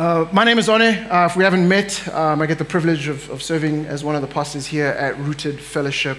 Uh, my name is One. Uh, if we haven't met, um, I get the privilege of, of, serving as one of the pastors here at Rooted Fellowship.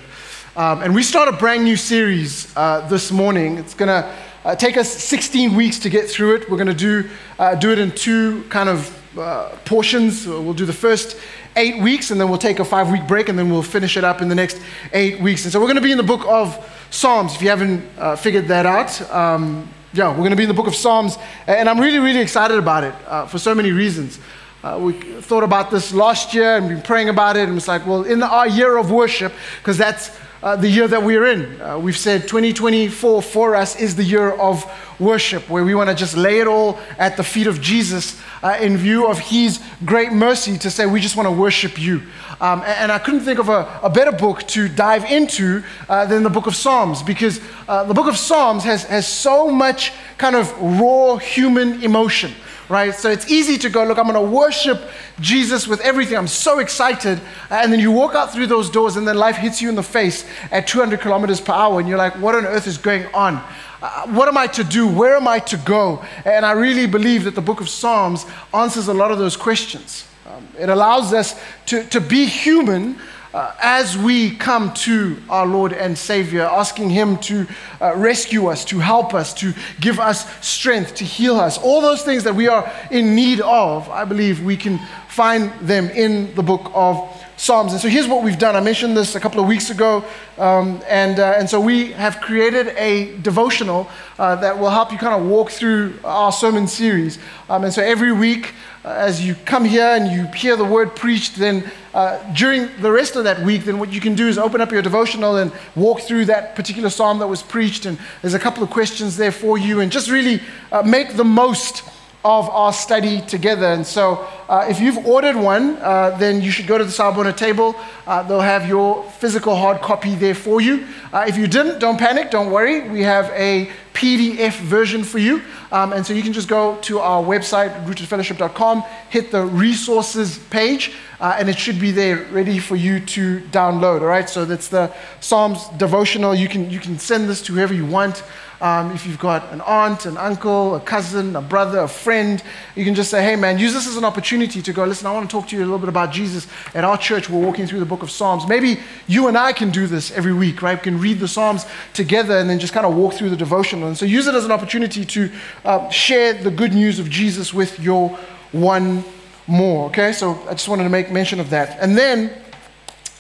Um, and we start a brand new series uh, this morning. It's going to uh, take us 16 weeks to get through it. We're going to do, uh, do it in two kind of uh, portions. We'll do the first eight weeks, and then we'll take a five week break, and then we'll finish it up in the next eight weeks. And so we're going to be in the book of Psalms, if you haven't figured that out. Um, yeah, we're going to be in the book of Psalms, and I'm really, really excited about it uh, for so many reasons. Uh, we thought about this last year and been praying about it, and it's like, well, in our year of worship, because that's uh, the year that we're in. Uh, we've said 2024 for us is the year of worship, where we want to just lay it all at the feet of Jesus uh, in view of His great mercy to say, we just want to worship you. Um, and, I couldn't think of a, a better book to dive into uh, than the book of Psalms, because uh, the book of Psalms has, has so much kind of raw human emotion right? So it's easy to go, look, I'm going to worship Jesus with everything. I'm so excited. And then you walk out through those doors, and then life hits you in the face at 200 kilometers per hour, and you're like, what on earth is going on? Uh, what am I to do? Where am I to go? And I really believe that the book of Psalms answers a lot of those questions. Um, it allows us to, to be human uh, as we come to our Lord and Savior, asking Him to uh, rescue us, to help us, to give us strength, to heal us, all those things that we are in need of, I believe we can find them in the book of Psalms. And so here's what we've done. I mentioned this a couple of weeks ago. Um, and, uh, and so we have created a devotional uh, that will help you kind of walk through our sermon series. Um, and so every week, uh, as you come here and you hear the word preached, then uh, during the rest of that week, then what you can do is open up your devotional and walk through that particular psalm that was preached. And there's a couple of questions there for you, and just really uh, make the most of our study together. And so, uh, if you've ordered one, uh, then you should go to the Sawubona table. Uh, they'll have your physical hard copy there for you. Uh, if you didn't, don't panic, don't worry. We have a PDF version for you. Um, and so you can just go to our website, rootedfellowship.com, hit the resources page, uh, and it should be there ready for you to download. All right, so that's the Psalms devotional. You can, you can send this to whoever you want. Um, if you've got an aunt, an uncle, a cousin, a brother, a friend, you can just say, hey man, use this as an opportunity to go, listen, I want to talk to you a little bit about Jesus. At our church, we're walking through the book of Psalms. Maybe you and I can do this every week, right? We can read the Psalms together and then just kind of walk through the devotional. And so use it as an opportunity to uh, share the good news of Jesus with your one more, okay? So I just wanted to make mention of that. And then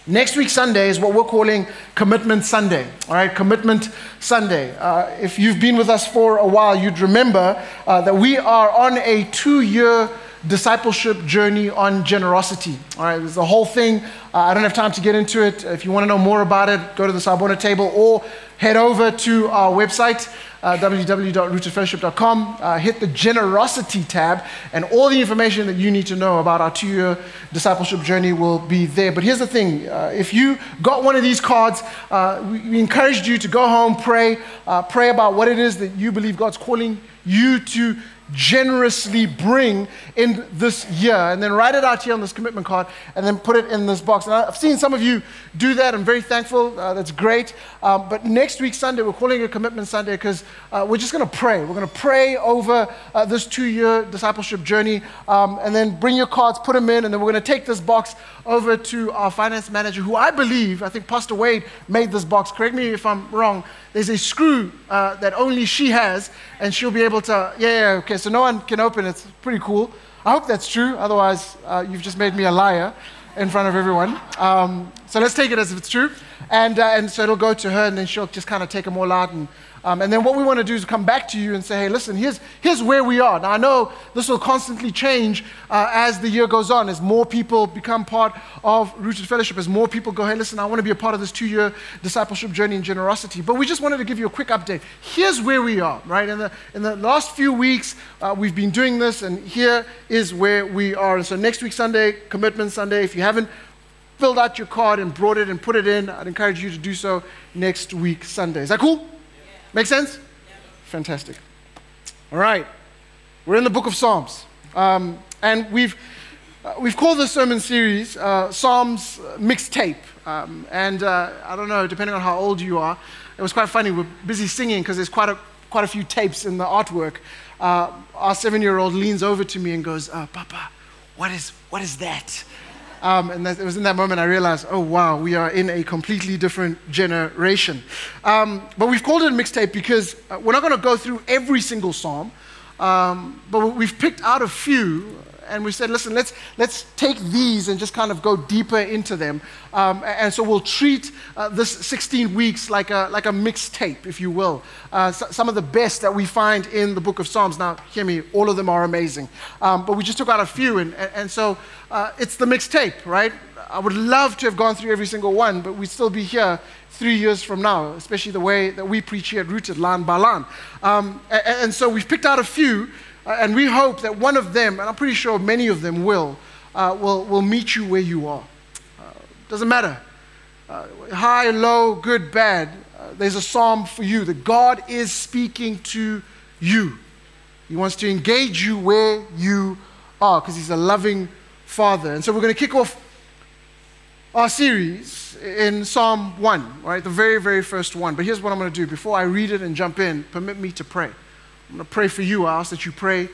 Next week, Sunday, is what we're calling Commitment Sunday. All right, Commitment Sunday. Uh, if you've been with us for a while, you'd remember uh, that we are on a two year discipleship journey on generosity. All right, there's a whole thing. Uh, I don't have time to get into it. If you want to know more about it, go to the Sawubona table or head over to our website uh, www.rootedfellowship.com, uh, hit the generosity tab, and all the information that you need to know about our two year discipleship journey will be there. But here's the thing uh, if you got one of these cards, uh, we, we, encouraged you to go home, pray, uh, pray about what it is that you believe God's calling you to generously bring in this year. And then write it out here on this commitment card and then put it in this box. And I've seen some of you do that. I'm very thankful. Uh, that's great. Um, but next week, Sunday, we're calling it Commitment Sunday because uh, we're just going to pray. We're going to pray over uh, this two year discipleship journey um, and then bring your cards, put them in, and then we're going to take this box over to our finance manager, who I believe, I think Pastor Wade made this box. Correct me if I'm wrong. There's a screw uh, that only she has, and she'll be able to, yeah, yeah, okay, so no one can open it. It's pretty cool. I hope that's true. Otherwise, uh, you've just made me a liar in front of everyone. Um, so let's take it as if it's true. And, uh, and so it'll go to her, and then she'll just kind of take them all out and um, and then what we want to do is come back to you and say, hey, listen, here's, here's where we are. Now, I know this will constantly change uh, as the year goes on, as more people become part of Rooted Fellowship, as more people go, hey, listen, I want to be a part of this two year discipleship journey in generosity. But we just wanted to give you a quick update. Here's where we are, right? In the, in the last few weeks, uh, we've been doing this, and here is where we are. And so next week, Sunday, Commitment Sunday, if you haven't filled out your card and brought it and put it in, I'd encourage you to do so next week, Sunday. Is that cool? Make sense? Fantastic. All right. We're in the book of Psalms. Um, and we've, uh, we've called this sermon series uh, Psalms Mixtape. Um, and uh, I don't know, depending on how old you are, it was quite funny. We're busy singing because there's quite a, quite a few tapes in the artwork. uh, our seven year old leans over to me and goes, uh, Papa, what is, what is that? Um, and that, it was in that moment I realized, oh, wow, we are in a completely different generation. Um, but we've called it a mixtape because uh, we're not going to go through every single psalm, um, but we've picked out a few and we said, listen, let's, let's take these and just kind of go deeper into them. Um, and so we'll treat uh, this 16 weeks like a, like a mixtape, if you will. Uh, so, some of the best that we find in the book of Psalms. Now, hear me, all of them are amazing. Um, but we just took out a few, and, and, and so uh, it's the mixtape, right? I would love to have gone through every single one, but we'd still be here three years from now, especially the way that we preach here at Rooted, Lan Balan. Um, and, and so we've picked out a few and we hope that one of them, and I'm pretty sure many of them will, uh, will, will meet you where you are. Uh, doesn't matter. Uh, high, low, good, bad. Uh, there's a psalm for you that God is speaking to you. He wants to engage you where you are because He's a loving Father. And so we're going to kick off our series in Psalm 1, right? The very, very first one. But here's what I'm going to do. Before I read it and jump in, permit me to pray. I'm going to pray for you. I ask that you pray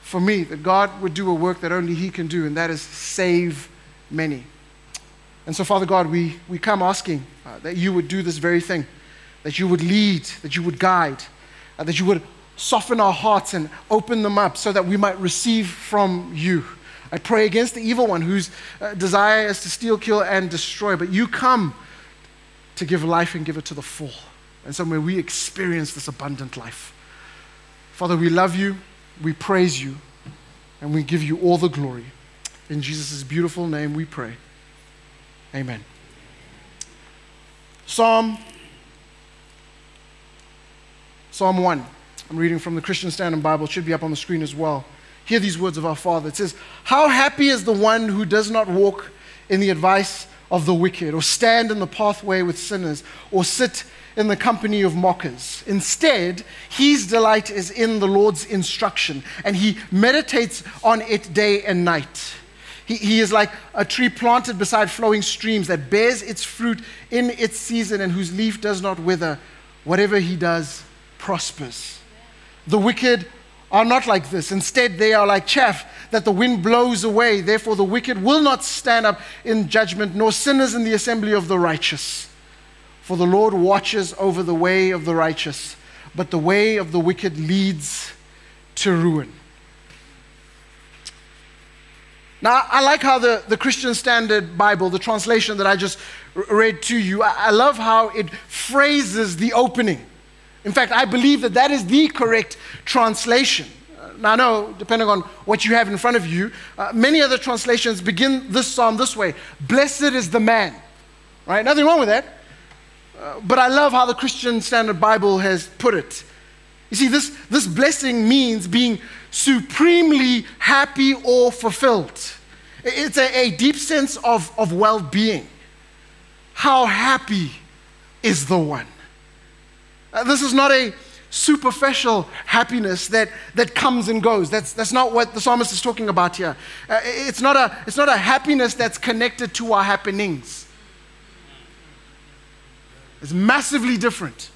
for me, that God would do a work that only He can do, and that is save many. And so, Father God, we, we come asking uh, that you would do this very thing, that you would lead, that you would guide, uh, that you would soften our hearts and open them up so that we might receive from you. I pray against the evil one whose uh, desire is to steal, kill, and destroy, but you come to give life and give it to the full. And so may we experience this abundant life. Father, we love you, we praise you, and we give you all the glory. In Jesus' beautiful name we pray. Amen. Psalm Psalm 1. I'm reading from the Christian Standard Bible. It should be up on the screen as well. Hear these words of our Father. It says, How happy is the one who does not walk in the advice of the wicked, or stand in the pathway with sinners, or sit in the company of mockers. Instead, his delight is in the Lord's instruction, and he meditates on it day and night. He, he is like a tree planted beside flowing streams that bears its fruit in its season and whose leaf does not wither. Whatever he does prospers. The wicked are not like this. Instead, they are like chaff that the wind blows away. Therefore, the wicked will not stand up in judgment, nor sinners in the assembly of the righteous. For the Lord watches over the way of the righteous, but the way of the wicked leads to ruin. Now, I like how the, the Christian Standard Bible, the translation that I just read to you, I, I love how it phrases the opening. In fact, I believe that that is the correct translation. Now, I know, depending on what you have in front of you, uh, many other translations begin this psalm this way Blessed is the man. Right? Nothing wrong with that but I love how the Christian Standard Bible has put it. You see, this, this blessing means being supremely happy or fulfilled. It's a, a deep sense of, of well being. How happy is the one? Uh, this is not a superficial happiness that, that comes and goes. That's, that's not what the psalmist is talking about here. Uh, it's, not a, it's not a happiness that's connected to our happenings. It's massively different.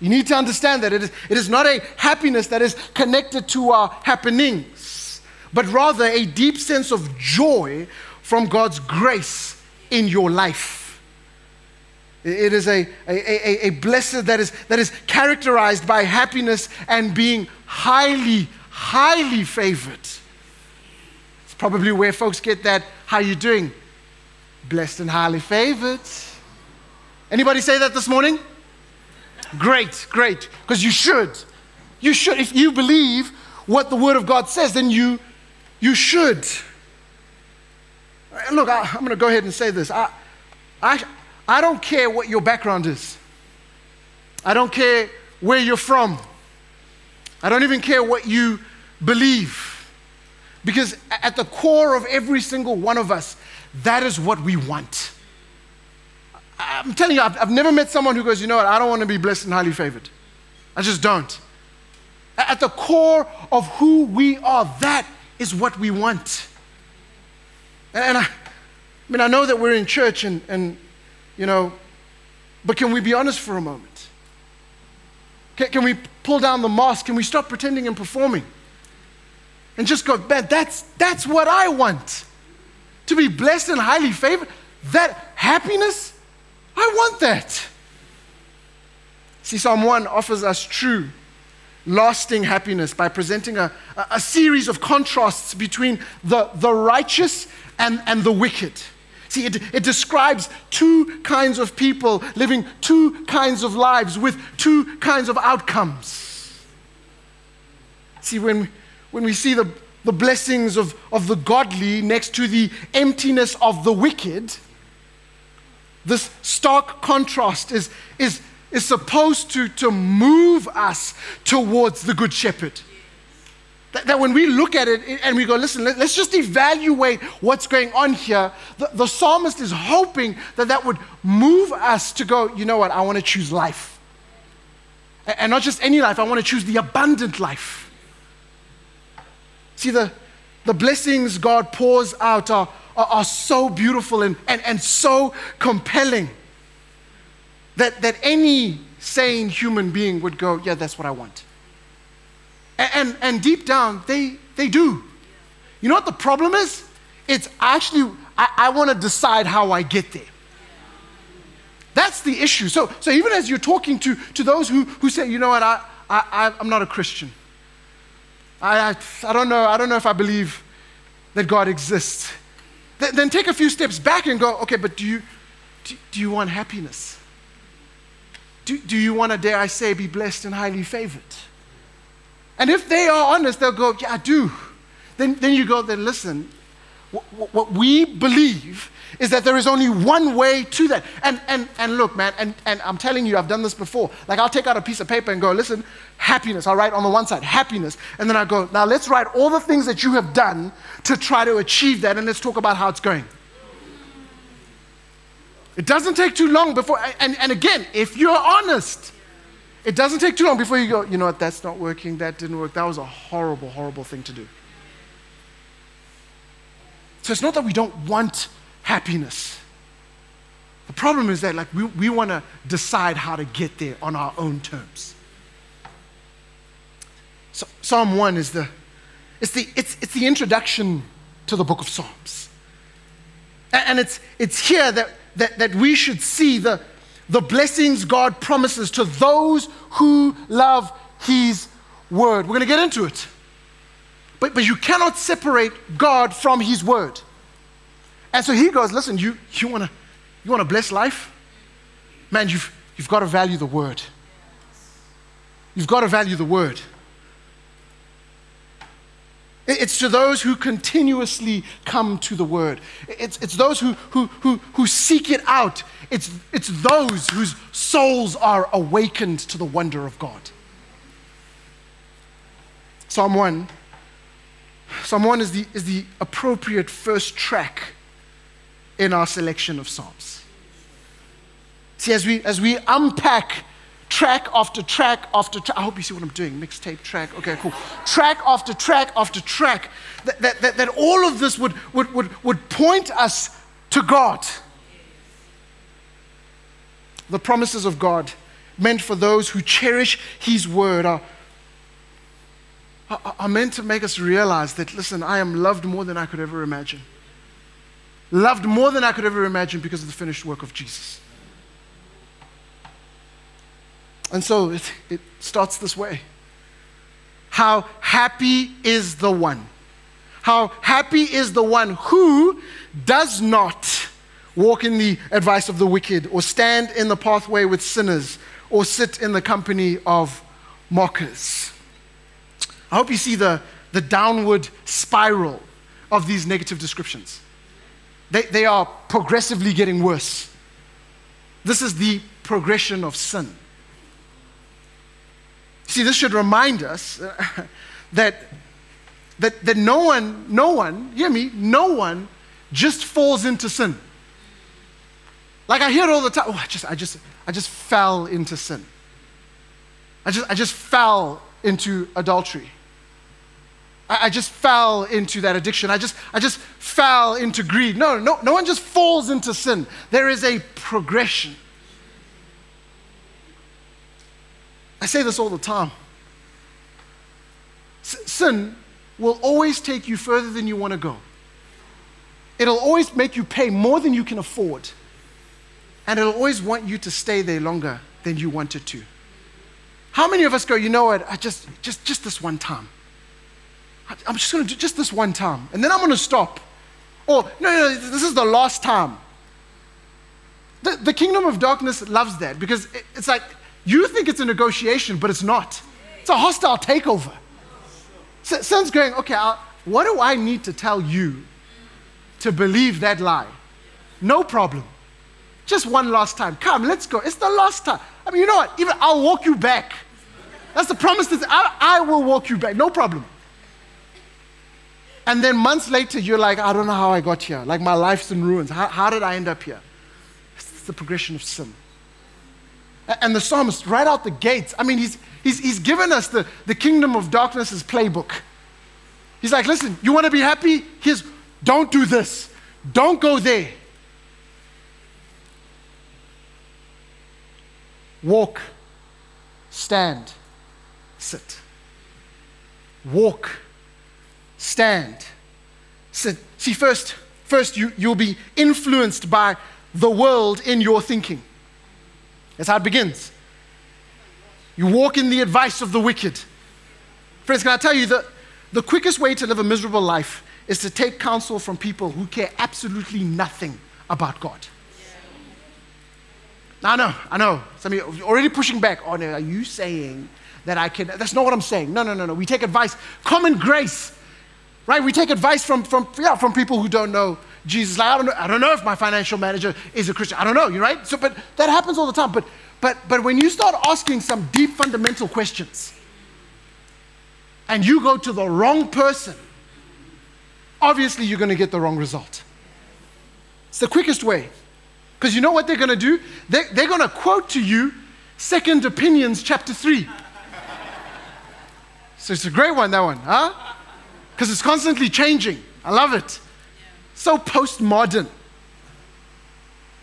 You need to understand that it is, it is not a happiness that is connected to our happenings, but rather a deep sense of joy from God's grace in your life. It is a, a, a, a blessed that is, that is characterized by happiness and being highly, highly favored. It's probably where folks get that, how you doing? Blessed and highly favored. Anybody say that this morning? Great, great. Because you should. You should. If you believe what the Word of God says, then you, you should. Uh, look, I, am going to go ahead and say this. I, I, I don't care what your background is, I don't care where you're from, I don't even care what you believe. Because at the core of every single one of us, that is what we want. I'm telling you, I've, I've never met someone who goes, you know what, I don't want to be blessed and highly favored. I just don't. At the core of who we are, that is what we want. And I, I mean, I know that we're in church and, and, you know, but can we be honest for a moment? Can, can we pull down the mask? Can we stop pretending and performing? and just go, man, that's, that's what I want. To be blessed and highly favored, that happiness, I want that. See, Psalm 1 offers us true, lasting happiness by presenting a, a series of contrasts between the, the righteous and, and the wicked. See, it, it describes two kinds of people living two kinds of lives with two kinds of outcomes. See, when, when we see the, the blessings of, of the godly next to the emptiness of the wicked, this stark contrast is, is, is supposed to, to move us towards the Good Shepherd. That, that, when we look at it and we go, listen, let, us just evaluate what's going on here, the, the psalmist is hoping that that would move us to go, you know what, I want to choose life. And, and not just any life, I want to choose the abundant life. See, the, the blessings God pours out are, are, are so beautiful and, and, and so compelling that, that any sane human being would go, Yeah, that's what I want. And, and, and deep down, they, they do. You know what the problem is? It's actually, I, I want to decide how I get there. That's the issue. So, so even as you're talking to, to those who, who say, you know what, I, I, I'm not a Christian. I, I, I, don't know, I don't know if I believe that God exists. Th- then take a few steps back and go, okay, but do you, do, do you want happiness? Do, do you want to, dare I say, be blessed and highly favored? And if they are honest, they'll go, yeah, I do. Then, then you go, then listen, what, we believe is that there is only one way to that. And, and, and look, man, and, and I'm telling you, I've done this before. Like, I'll take out a piece of paper and go, listen, happiness. I'll write on the one side, happiness. And then I go, now let's write all the things that you have done to try to achieve that, and let's talk about how it's going. It doesn't take too long before, and, and again, if you're honest, it doesn't take too long before you go, you know what, that's not working, that didn't work. That was a horrible, horrible thing to do. So it's not that we don't want happiness. The problem is that like we, we want to decide how to get there on our own terms. So, Psalm 1 is the, it's the, it's, it's the introduction to the book of Psalms. And, and it's, it's here that, that, that we should see the, the blessings God promises to those who love His word. We're going to get into it. But, but you cannot separate God from His word. And so he goes, Listen, you, you want to you wanna bless life? Man, you've, you've got to value the word. You've got to value the word. It's to those who continuously come to the word. It's, it's those who, who, who, who seek it out. It's, it's those whose souls are awakened to the wonder of God. Psalm 1 Psalm 1 is the, is the appropriate first track in our selection of Psalms. See, as we, as we unpack track after track after track, I hope you see what I'm doing mixtape track, okay, cool. Track after track after track, that, that, that, that all of this would, would, would, would point us to God. The promises of God meant for those who cherish His word are are meant to make us realize that, listen, I am loved more than I could ever imagine. Loved more than I could ever imagine because of the finished work of Jesus. And so it, it starts this way How happy is the one? How happy is the one who does not walk in the advice of the wicked, or stand in the pathway with sinners, or sit in the company of mockers. I hope you see the, the downward spiral of these negative descriptions. They, they are progressively getting worse. This is the progression of sin. See, this should remind us uh, that, that, that no one, no one, hear me, no one just falls into sin. Like I hear all the time. Oh, I just, I just, I just fell into sin. I just, I just fell into adultery. I, I just fell into that addiction. I just, I just fell into greed. No, no, no one just falls into sin. There is a progression. I say this all the time. Sin will always take you further than you want to go. It'll always make you pay more than you can afford. And it'll always want you to stay there longer than you wanted to. How many of us go, you know what, I just, just, just this one time. I'm just going to do just this one time, and then I'm going to stop. Or, no, no, this is the last time. The, the kingdom of darkness loves that because it, it's like you think it's a negotiation, but it's not. It's a hostile takeover. Sin's going, okay, I'll, what do I need to tell you to believe that lie? No problem. Just one last time. Come, let's go. It's the last time. I mean, you know what? Even I'll walk you back. That's the promise that I, I will walk you back. No problem. And then months later, you're like, I don't know how I got here. Like my life's in ruins. How, how did I end up here? It's the progression of sin. And the psalmist, right out the gates, I mean, he's, he's, he's given us the, the kingdom of darkness's playbook. He's like, listen, you want to be happy? Here's, don't do this. Don't go there. Walk, stand, sit. Walk, stand. See, first, first you, you'll be influenced by the world in your thinking. That's how it begins. You walk in the advice of the wicked. Friends, can I tell you that the quickest way to live a miserable life is to take counsel from people who care absolutely nothing about God. Now, I know, I know. Some of you are already pushing back. Oh, no, are you saying that I can? That's not what I'm saying. No, no, no, no. We take advice, common grace, right? We take advice from, from, yeah, from people who don't know Jesus. Like, I don't know, I don't know if my financial manager is a Christian. I don't know, you're right? So, but that happens all the time. But, but, but when you start asking some deep fundamental questions and you go to the wrong person, obviously you're going to get the wrong result. It's the quickest way. Because you know what they're going to do? They're, they're going to quote to you Second Opinions, chapter 3. so it's a great one, that one, huh? Because it's constantly changing. I love it. So postmodern.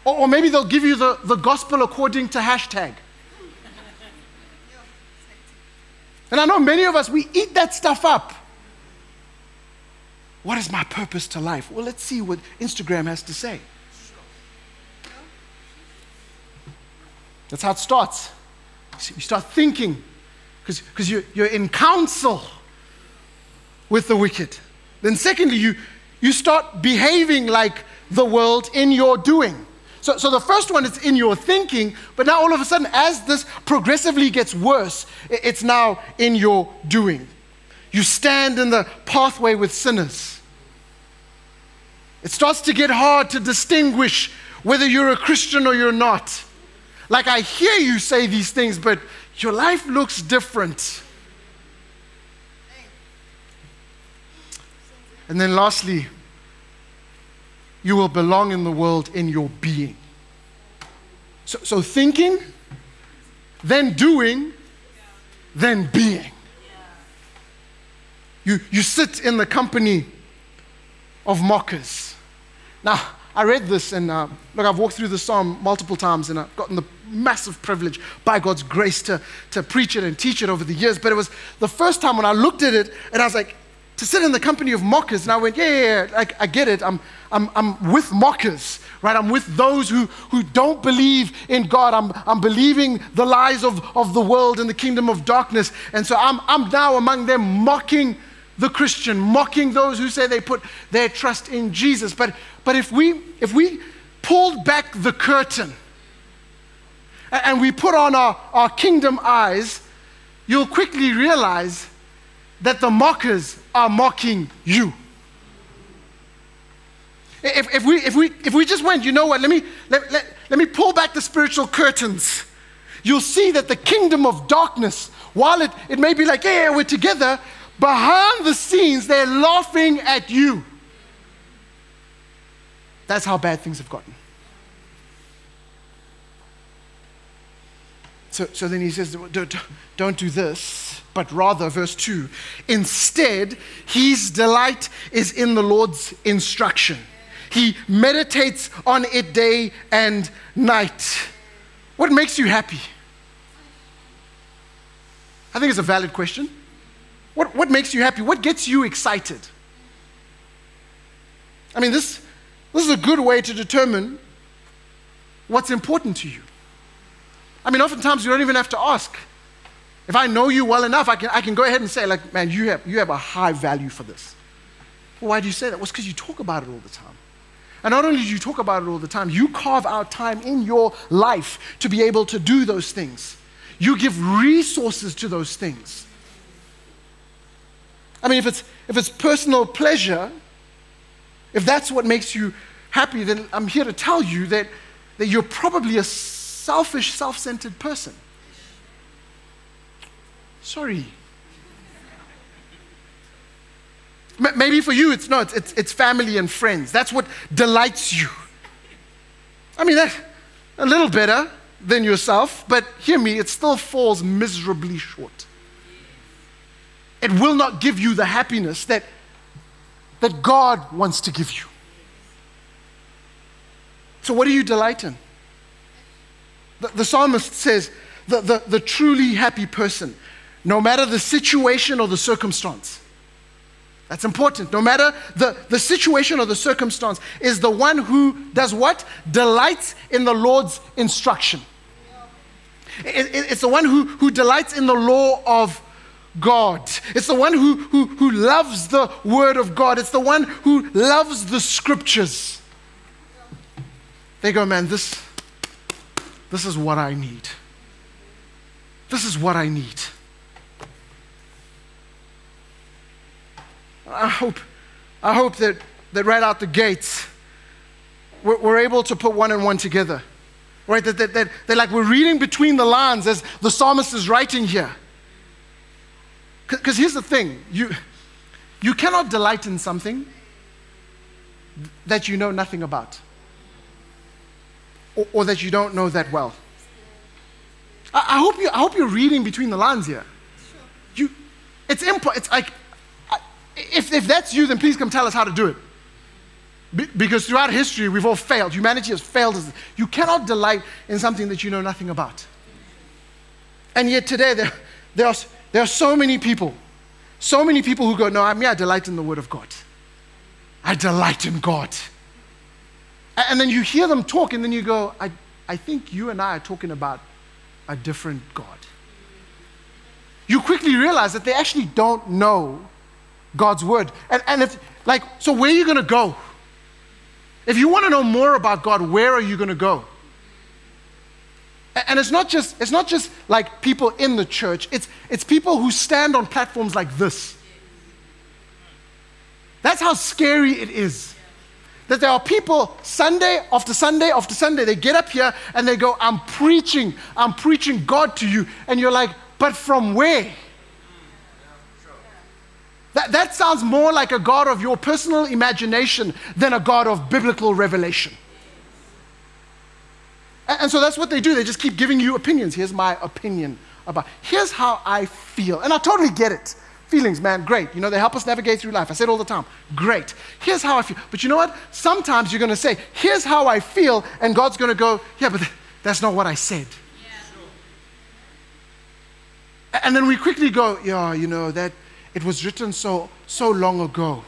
Or, or maybe they'll give you the, the gospel according to hashtag. And I know many of us, we eat that stuff up. What is my purpose to life? Well, let's see what Instagram has to say. That's how it starts. You start thinking, because you're, you're in counsel with the wicked. Then, secondly, you, you start behaving like the world in your doing. So, so the first one is in your thinking, but now all of a sudden, as this progressively gets worse, it's now in your doing. You stand in the pathway with sinners. It starts to get hard to distinguish whether you're a Christian or you're not. Like, I hear you say these things, but your life looks different. And then, lastly, you will belong in the world in your being. So, so thinking, then doing, then being. You, you sit in the company of mockers. Now, I read this, and uh, look, I've walked through the psalm multiple times, and I've gotten the massive privilege by God's grace to, to preach it and teach it over the years. But it was the first time when I looked at it, and I was like, to sit in the company of mockers. And I went, yeah, yeah, yeah I, I get it. I'm, I'm, I'm with mockers, right? I'm with those who, who don't believe in God. I'm, I'm believing the lies of, of the world and the kingdom of darkness. And so I'm, I'm now among them mocking the Christian, mocking those who say they put their trust in Jesus. But, but if, we, if we pulled back the curtain and we put on our, our kingdom eyes, you'll quickly realize that the mockers are mocking you. If, if, we, if, we, if we just went, you know what, let me, let, let, let me pull back the spiritual curtains. You'll see that the kingdom of darkness, while it, it may be like, yeah, we're together, Behind the scenes, they're laughing at you. That's how bad things have gotten. So, so then he says, don't, don't do this, but rather, verse 2, instead, his delight is in the Lord's instruction. He meditates on it day and night. What makes you happy? I think it's a valid question. What, what makes you happy? What gets you excited? I mean, this, this is a good way to determine what's important to you. I mean, oftentimes you don't even have to ask. If I know you well enough, I can, I can go ahead and say, like, man, you have, you have a high value for this. Well, why do you say that? Well, it's because you talk about it all the time. And not only do you talk about it all the time, you carve out time in your life to be able to do those things. You give resources to those things. I mean, if it's, if it's personal pleasure, if that's what makes you happy, then I'm here to tell you that, that you're probably a selfish, self centered person. Sorry. Maybe for you, it's not. It's, it's family and friends. That's what delights you. I mean, that, a little better than yourself, but hear me, it still falls miserably short. It will not give you the happiness that, that God wants to give you. So, what do you delight in? The, the psalmist says, the, the, the truly happy person, no matter the situation or the circumstance, that's important. No matter the, the situation or the circumstance, is the one who does what? Delights in the Lord's instruction. It, it, it's the one who, who delights in the law of God. It's the one who, who, who loves the Word of God. It's the one who loves the Scriptures. They go, man, this, this is what I need. This is what I need. I hope, I hope that, that right out the gates, we're, we're able to put one and one together. Right? That, that, that, that, like we're reading between the lines as the psalmist is writing here. Because here's the thing you, you cannot delight in something that you know nothing about or, or that you don't know that well. I, I, hope you, I hope you're reading between the lines here. You, it's, it's like if, if that's you, then please come tell us how to do it. Be, because throughout history, we've all failed. Humanity has failed. You cannot delight in something that you know nothing about. And yet today, there, there, are, there are so many people, so many people who go, No, I mean, I delight in the Word of God. I delight in God. And then you hear them talk, and then you go, I, I think you and I are talking about a different God. You quickly realize that they actually don't know God's word. And, and if, like, so where are you going to go? If you want to know more about God, where are you going to go? And it's not just, it's not just like people in the church, it's, it's people who stand on platforms like this. That's how scary it is. That there are people Sunday after Sunday after Sunday, they get up here and they go, I'm preaching, I'm preaching God to you. And you're like, but from where? That, that sounds more like a God of your personal imagination than a God of biblical revelation. And, and so that's what they do. They just keep giving you opinions. Here's my opinion about, here's how I feel. And I totally get it. Feelings, man, great. You know, they help us navigate through life. I say it all the time. Great. Here's how I feel. But you know what? Sometimes you're going to say, here's how I feel, and God's going to go, yeah, but that's not what I said. Yeah. And then we quickly go, yeah, you know, that it was written so, so long ago.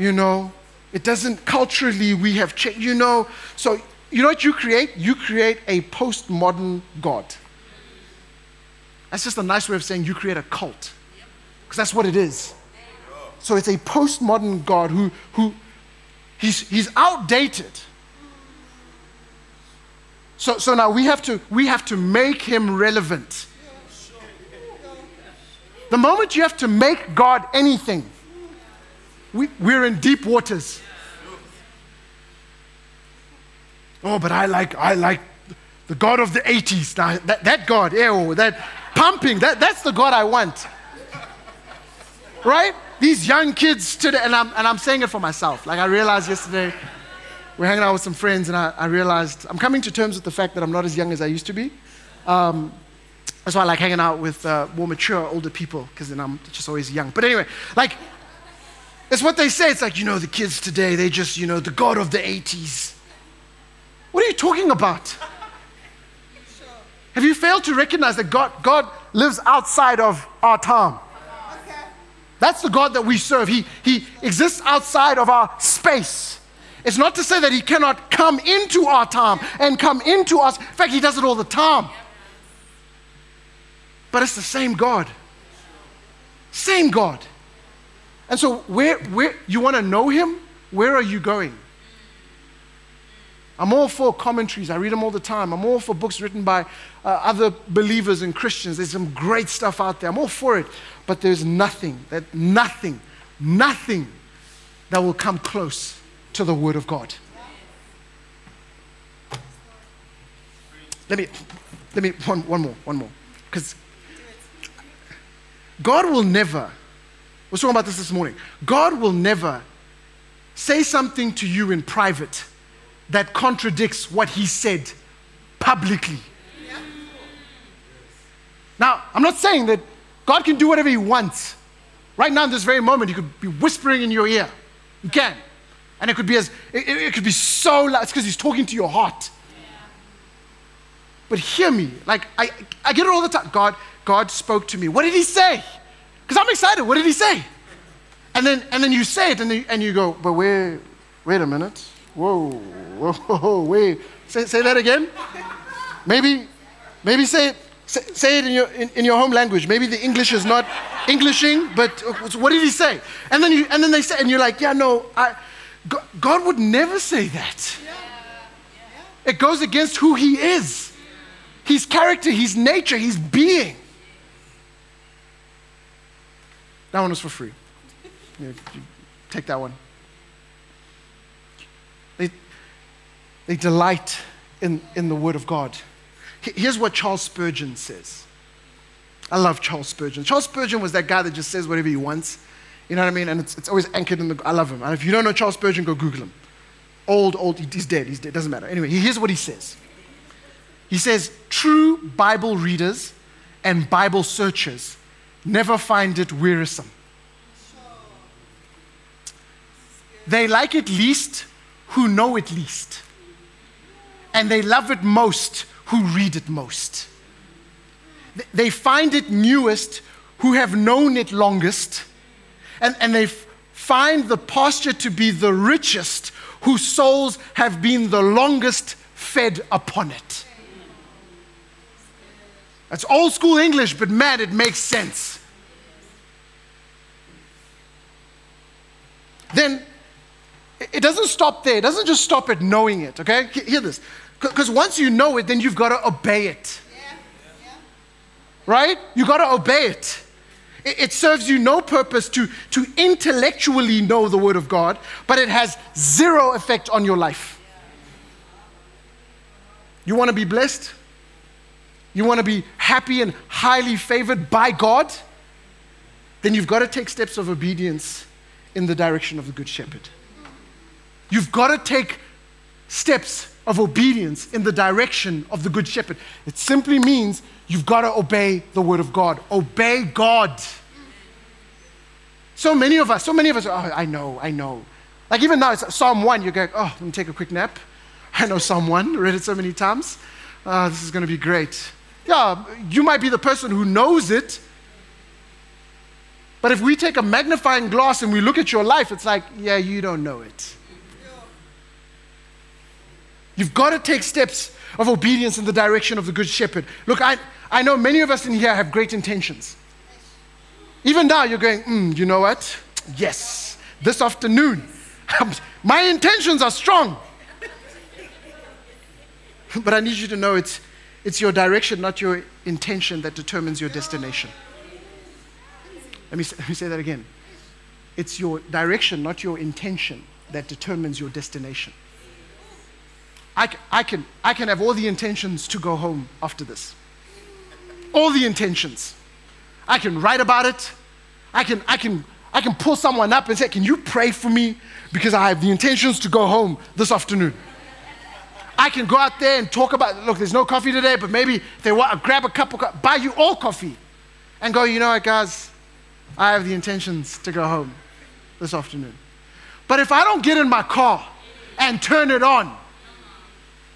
You know, it doesn't, culturally, we have changed, you know. So, you know what you create? You create a postmodern God. That's just a nice way of saying you create a cult. Because that's what it is. So it's a postmodern God who, who he's, he's outdated. So, so now we have, to, we have to make him relevant. The moment you have to make God anything, we, we're in deep waters. Oh, but I like, I like the God of the 80s. Now, that, that God, ew, oh, that pumping, that, that's the God I want. Right? These young kids today, and I'm, and I'm saying it for myself. Like I realized yesterday, we're hanging out with some friends, and I, I realized I'm coming to terms with the fact that I'm not as young as I used to be. Um, that's why I like hanging out with uh, more mature, older people, because then I'm just always young. But anyway, like, it's what they say. It's like, you know, the kids today, they just, you know, the God of the 80s. What are you talking about? Have you failed to recognize that God, God lives outside of our time? That's the God that we serve. He, he exists outside of our space. It's not to say that He cannot come into our time and come into us. In fact, He does it all the time. But it's the same God. Same God. And so, where, where you want to know Him? Where are you going? I'm all for commentaries. I read them all the time. I'm all for books written by uh, other believers and Christians. There's some great stuff out there. I'm all for it. But there's nothing, that nothing, nothing that will come close to the Word of God. Let me, let me, one, one more, one more. Because God will never, we we're talking about this this morning, God will never say something to you in private that contradicts what he said publicly. Now, I'm not saying that God can do whatever he wants. Right now, in this very moment, he could be whispering in your ear. He can. And it could be as it, it could be so loud. It's because he's talking to your heart. But hear me. Like I, I get it all the time. God, God spoke to me. What did he say? Because I'm excited. What did he say? And then and then you say it and, then, and you go, but wait, wait a minute. Whoa, whoa, whoa, wait. Say, say that again. Maybe, maybe say it, say, say it in your, in, in, your home language. Maybe the English is not Englishing, but uh, what did he say? And then, you, and then they say, and you're like, yeah, no, I, God, God would never say that. It goes against who he is. His character, his nature, his being. That one was for free. You, you take that one. They, they delight in, in the Word of God. Here's what Charles Spurgeon says. I love Charles Spurgeon. Charles Spurgeon was that guy that just says whatever he wants. You know what I mean? And it's, it's always anchored in the. I love him. And if you don't know Charles Spurgeon, go Google him. Old, old, he's dead. He's dead. Doesn't matter. Anyway, here's what he says. He says, True Bible readers and Bible searchers never find it wearisome. They like it least who know it least. And they love it most who read it most. They find it newest who have known it longest. And, and they find the pasture to be the richest whose souls have been the longest fed upon it. That's old school English, but man, it makes sense. Then it doesn't stop there. It doesn't just stop at knowing it, okay? Hear this. Because once you know it, then you've got to obey it. Right? You've got to obey it. It serves you no purpose to, to intellectually know the Word of God, but it has zero effect on your life. You want to be blessed? You want to be happy and highly favored by God? Then you've got to take steps of obedience in the direction of the Good Shepherd. You've got to take steps of obedience in the direction of the Good Shepherd. It simply means you've got to obey the Word of God. Obey God. So many of us, so many of us, oh, I know, I know. Like even now, it's Psalm 1, you're going, oh, let me take a quick nap. I know Psalm 1, read it so many times. Uh, this is going to be great. Yeah, you might be the person who knows it. But if we take a magnifying glass and we look at your life, it's like, yeah, you don't know it. You've got to take steps of obedience in the direction of the Good Shepherd. Look, I, I know many of us in here have great intentions. Even now, you're going, mm, you know what? Yes, this afternoon, my intentions are strong. but I need you to know it's, it's your direction, not your intention, that determines your destination. Let me, let me say that again. It's your direction, not your intention, that determines your destination. I, I, can, I can have all the intentions to go home after this. All the intentions. I can write about it. I can, I, can, I can pull someone up and say, Can you pray for me? Because I have the intentions to go home this afternoon. I can go out there and talk about, look, there's no coffee today, but maybe they want, to uh, grab a cup of coffee, buy you all coffee and go, you know what, guys, I have the intentions to go home this afternoon. But if I don't get in my car and turn it on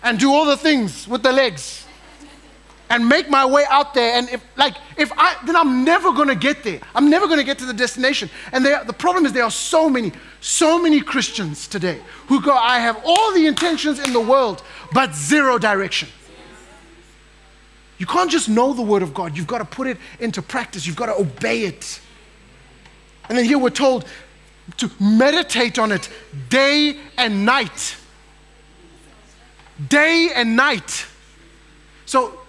and do all the things with the legs and make my way out there. And if, like, if I, then I'm never to get there. I'm never to get to the destination. And the problem is there are so many, so many Christians today who go, I have all the intentions in the world, but zero direction. You can't just know the Word of God. You've got to put it into practice. You've got to obey it. And then here we're told to meditate on it day and night. Day and night. So,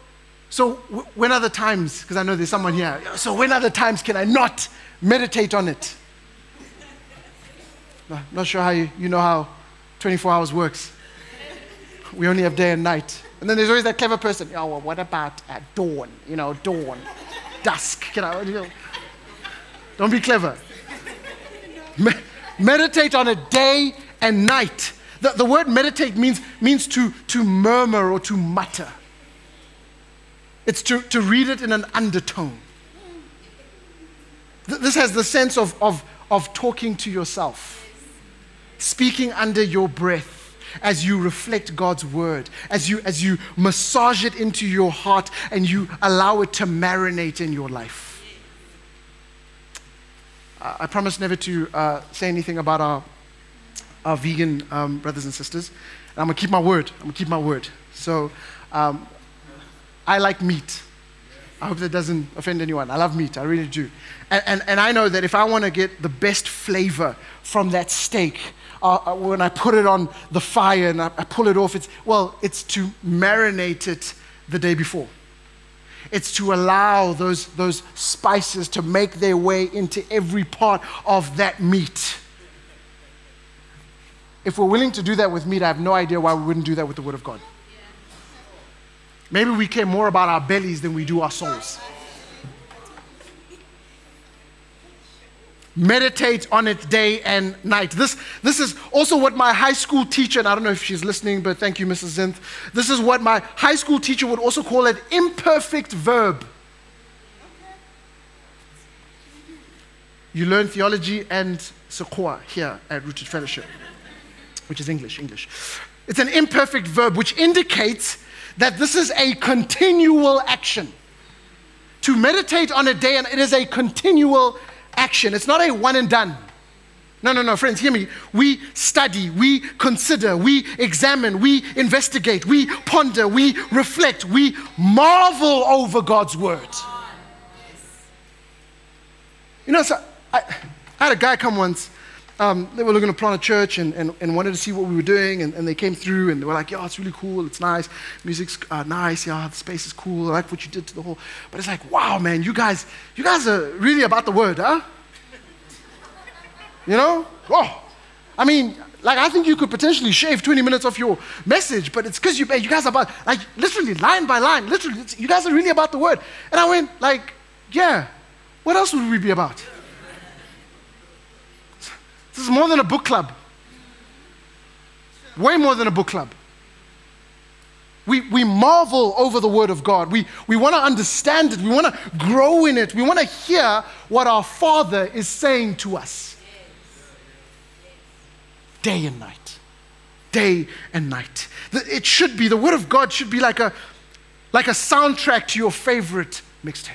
so when are the times? Because I know there's someone here. So when are the times can I not meditate on it? Not sure how you, you know how 24 hours works. We only have day and night. And then there's always that clever person. Oh, well, what about at dawn? You know, dawn, dusk. Can I, you know, don't be clever. meditate on it day and night. The, the word meditate means, means to, to murmur or to mutter. It's to, to read it in an undertone. This has the sense of, of, of talking to yourself, speaking under your breath as you reflect God's word, as you, as you massage it into your heart and you allow it to marinate in your life. I promise never to uh, say anything about our, our vegan um, brothers and sisters. And I'm going to keep my word. I'm going to keep my word. So um, I like meat. I hope that doesn't offend anyone. I love meat, I really do. And, and, and I know that if I want to get the best flavor from that steak, uh, uh, when I put it on the fire and I, I pull it off, it's, well, it's to marinate it the day before. It's to allow those, those spices to make their way into every part of that meat. If we're willing to do that with meat, I have no idea why we wouldn't do that with the Word of God. Maybe we care more about our bellies than we do our souls. Meditate on it day and night. This, this is also what my high school teacher, and I don't know if she's listening, but thank you, Mrs. Zinth. This is what my high school teacher would also call it imperfect verb. You learn theology and Sekgoa here at Rooted Fellowship, which is English, English. It's an imperfect verb which indicates that this is a continual action. To meditate on a day, and it is a continual action. It's not a one and done. No, no, no, friends, hear me. We study, we consider, we examine, we investigate, we ponder, we reflect, we marvel over God's word. You know, so I, I had a guy come once um, they were looking to plant a church and, and, and, wanted to see what we were doing. And, and they came through and they were like, yeah, it's really cool. It's nice. Music's uh, nice. Yeah, the space is cool. I like what you did to the whole. But it's like, wow, man, you guys, you guys are really about the word, huh? You know? Oh, I mean, like, I think you could potentially shave 20 minutes off your message, but it's because you, you guys are about, like, literally, line by line, literally, you guys are really about the word. And I went, like, yeah, what else would we be about? This is more than a book club. Way more than a book club. We, we marvel over the Word of God. We, we want to understand it. We want to grow in it. We want to hear what our Father is saying to us. Day and night. Day and night. It should be, the Word of God should be like a, like a soundtrack to your favorite mixtape.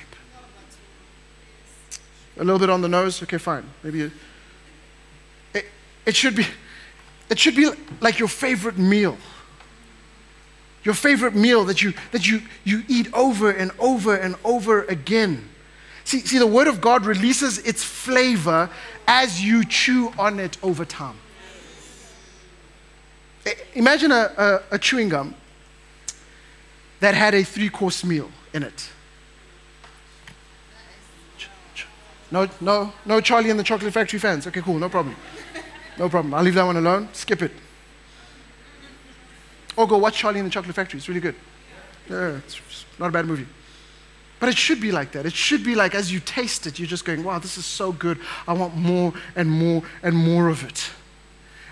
A little bit on the nose? Okay, fine. Maybe. It should be, it should be like your favorite meal. Your favorite meal that you, that you, you eat over and over and over again. See, see, the Word of God releases its flavor as you chew on it over time. Imagine a, a, a chewing gum that had a three course meal in it. No, no, no Charlie and the Chocolate Factory fans. Okay, cool, no problem. No problem. I'll leave that one alone. Skip it. Or go watch Charlie in the Chocolate Factory. It's really good. Yeah, it's not a bad movie. But it should be like that. It should be like as you taste it, you're just going, wow, this is so good. I want more and more and more of it.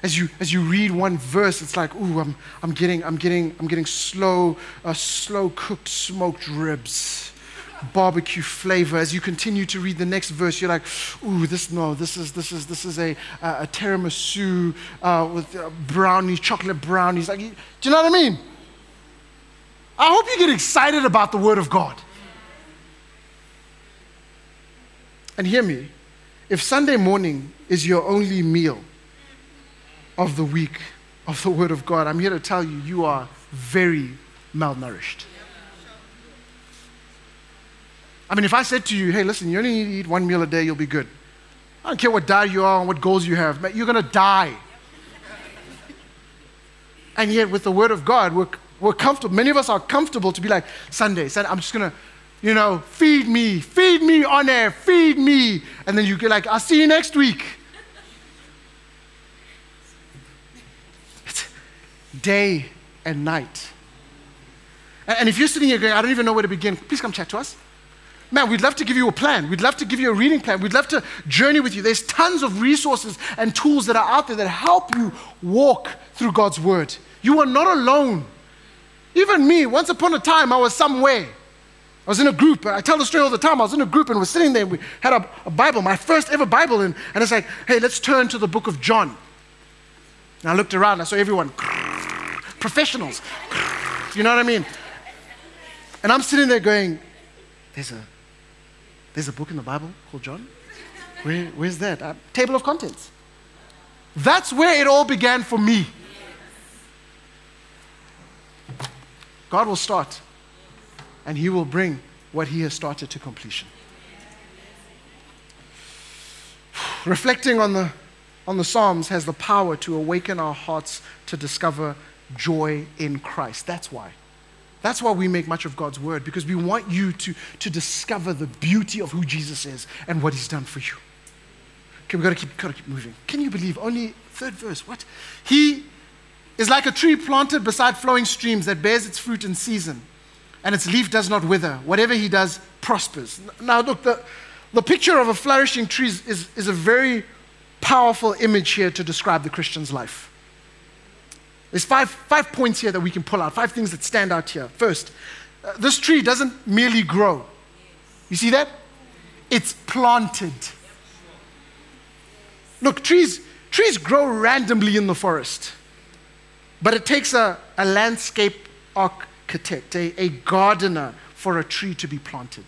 As you, as you read one verse, it's like, ooh, I'm, I'm, getting, I'm, getting, I'm getting slow, uh, slow cooked smoked ribs barbecue flavor. As you continue to read the next verse, you're like, ooh, this, no, this is, this is, this is a, a tiramisu uh, with uh, brownies, chocolate brownies. Like, do you know what I mean? I hope you get excited about the Word of God. And hear me if Sunday morning is your only meal of the week of the Word of God, I'm here to tell you, you are very malnourished. I mean, if I said to you, hey, listen, you only need to eat one meal a day, you'll be good. I don't care what diet you are and what goals you have, but you're going to die. and yet, with the Word of God, we're, we're comfortable. Many of us are comfortable to be like, Sunday, Sunday I'm just going to, you know, feed me, feed me on air, feed me. And then you get like, I'll see you next week. It's day and night. And if you're sitting here going, I don't even know where to begin, please come chat to us. Man, we'd love to give you a plan. We'd love to give you a reading plan. We'd love to journey with you. There's tons of resources and tools that are out there that help you walk through God's word. You are not alone. Even me, once upon a time, I was somewhere. I was in a group. I tell the story all the time. I was in a group and we're sitting there. We had a, a Bible, my first ever Bible, and, and it's like, hey, let's turn to the book of John. And I looked around. I saw everyone, professionals. You know what I mean? And I'm sitting there going, there's a there's a book in the Bible called John? Where, where's that? Uh, table of contents. That's where it all began for me. God will start, and He will bring what He has started to completion. Reflecting on the, on the Psalms has the power to awaken our hearts to discover joy in Christ. That's why. That's why we make much of God's word, because we want you to, to discover the beauty of who Jesus is and what he's done for you. Okay, we've got to keep, got to keep moving. Can you believe? Only third verse. What? He is like a tree planted beside flowing streams that bears its fruit in season, and its leaf does not wither. Whatever he does prospers. Now, look, the, the picture of a flourishing tree is, is, is a very powerful image here to describe the Christian's life. There's five, five points here that we can pull out, five things that stand out here. First, uh, this tree doesn't merely grow. You see that? It's planted. Look, trees, trees grow randomly in the forest, but it takes a, a landscape architect, a, a gardener, for a tree to be planted.